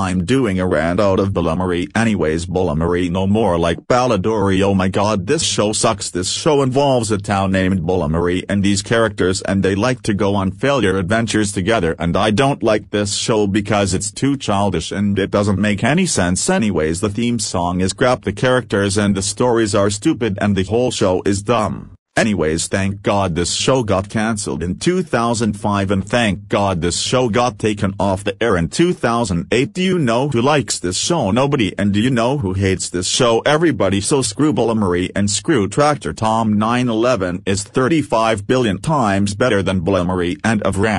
I'm doing a rant out of Balamory anyways Balamory no more like Baladorie oh my god this show sucks. This show involves a town named Balamory and these characters and they like to go on failure adventures together and I don't like this show because it's too childish and it doesn't make any sense. Anyways the theme song is crap the characters and the stories are stupid and the whole show is dumb. Anyways thank god this show got cancelled in 2005 and thank god this show got taken off the air in 2008 do you know who likes this show? Nobody. And do you know who hates this show? Everybody. So screw Balamory and screw Tractor Tom. 911 is 35 billion times better than Balamory and of Ram.